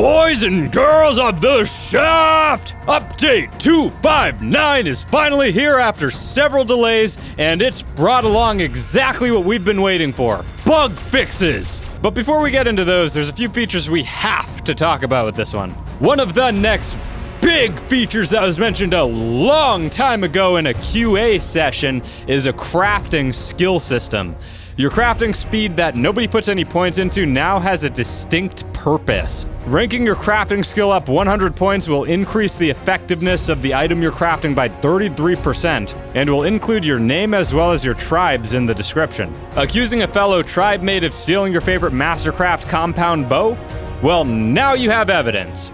Boys and girls of the shaft! Update 259 is finally here after several delays, and it's brought along exactly what we've been waiting for bug fixes! But before we get into those, there's a few features we have to talk about with this one. One of the next big features that was mentioned a long time ago in a QA session is a crafting skill system. Your crafting speed that nobody puts any points into now has a distinct purpose. Ranking your crafting skill up 100 points will increase the effectiveness of the item you're crafting by 33%, and will include your name as well as your tribes in the description. Accusing a fellow tribe mate of stealing your favorite Mastercraft compound bow? Well, now you have evidence.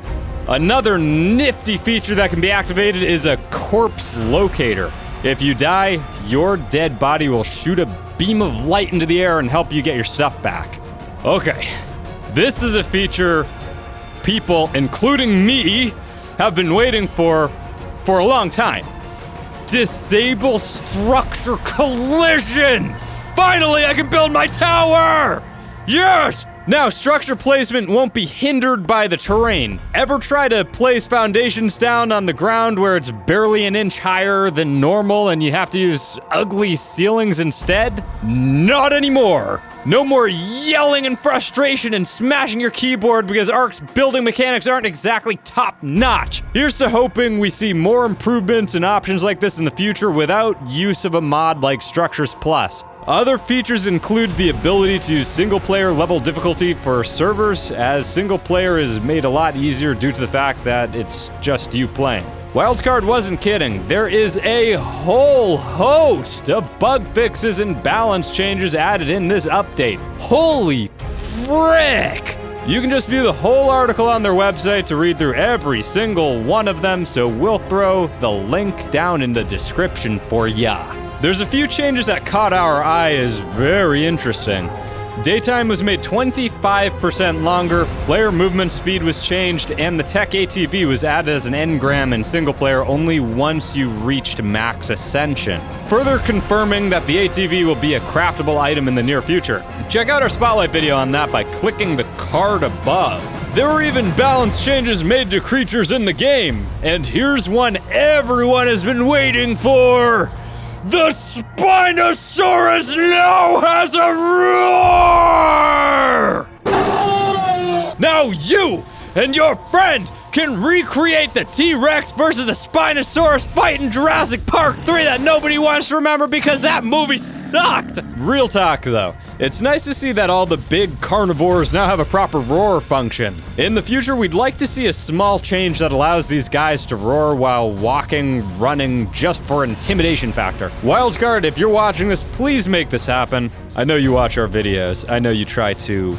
Another nifty feature that can be activated is a corpse locator. If you die, your dead body will shoot a beam of light into the air and help you get your stuff back. Okay, this is a feature people, including me, have been waiting for for a long time. Disable structure collision! Finally, I can build my tower! Yes! Now, structure placement won't be hindered by the terrain. Ever try to place foundations down on the ground where it's barely an inch higher than normal and you have to use ugly ceilings instead? Not anymore! No more yelling in frustration and smashing your keyboard because Ark's building mechanics aren't exactly top notch. Here's to hoping we see more improvements and options like this in the future without use of a mod like Structures Plus. Other features include the ability to use single player level difficulty for servers, as single player is made a lot easier due to the fact that it's just you playing. Wildcard wasn't kidding. There is a whole host of bug fixes and balance changes added in this update. Holy frick! You can just view the whole article on their website to read through every single one of them, so we'll throw the link down in the description for ya. There's a few changes that caught our eye as very interesting. Daytime was made 25% longer, player movement speed was changed, and the Tek ATV was added as an engram in single player only once you've reached max ascension. Further confirming that the ATV will be a craftable item in the near future. Check out our spotlight video on that by clicking the card above. There were even balance changes made to creatures in the game, and here's one everyone has been waiting for! The Spinosaurus now has a roar! Now you and your friend can recreate the T-Rex versus the Spinosaurus fight in Jurassic Park 3 that nobody wants to remember because that movie sucked! Real talk though, it's nice to see that all the big carnivores now have a proper roar function. In the future, we'd like to see a small change that allows these guys to roar while walking, running, just for intimidation factor. Wildcard, if you're watching this, please make this happen. I know you watch our videos. I know you try to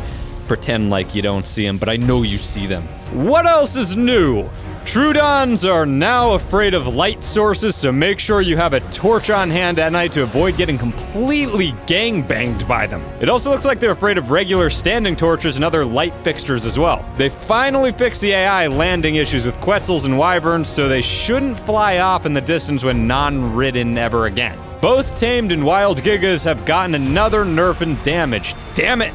pretend like you don't see them, but I know you see them. What else is new? Troodons are now afraid of light sources, so make sure you have a torch on hand at night to avoid getting completely gangbanged by them. It also looks like they're afraid of regular standing torches and other light fixtures as well. They finally fixed the AI landing issues with Quetzals and Wyverns, so they shouldn't fly off in the distance when non-ridden ever again. Both Tamed and Wild Gigas have gotten another nerf and damage. Damn it!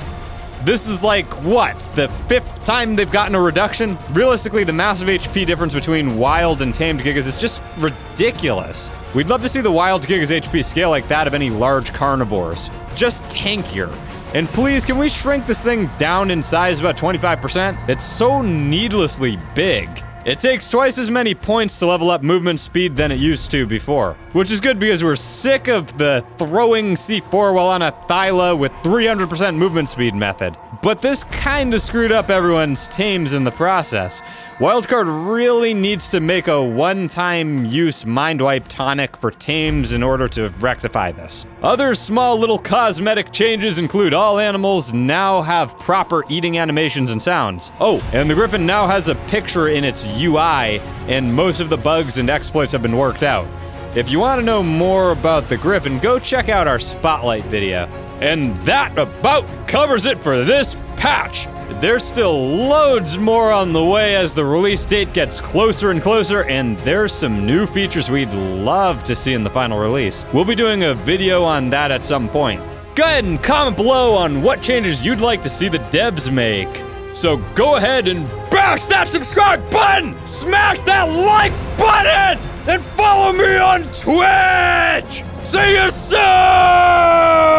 This is like, what, the fifth time they've gotten a reduction? Realistically, the massive HP difference between wild and tamed Gigas is just ridiculous. We'd love to see the wild Gigas HP scale like that of any large carnivores. Just tankier. And please, can we shrink this thing down in size about 25%? It's so needlessly big. It takes twice as many points to level up movement speed than it used to before. Which is good because we're sick of the throwing C4 while on a Thyla with 300% movement speed method. But this kinda screwed up everyone's tames in the process. Wildcard really needs to make a one-time use mind wipe tonic for tames in order to rectify this. Other small little cosmetic changes include all animals now have proper eating animations and sounds. Oh, and the Griffin now has a picture in its UI, and most of the bugs and exploits have been worked out. If you want to know more about the Griffin, go check out our Spotlight video. And that about covers it for this patch. There's still loads more on the way as the release date gets closer and closer, and there's some new features we'd love to see in the final release. We'll be doing a video on that at some point. Go ahead and comment below on what changes you'd like to see the devs make. So go ahead and bash that subscribe button, smash that like button, and follow me on Twitch. See you soon!